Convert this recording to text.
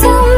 so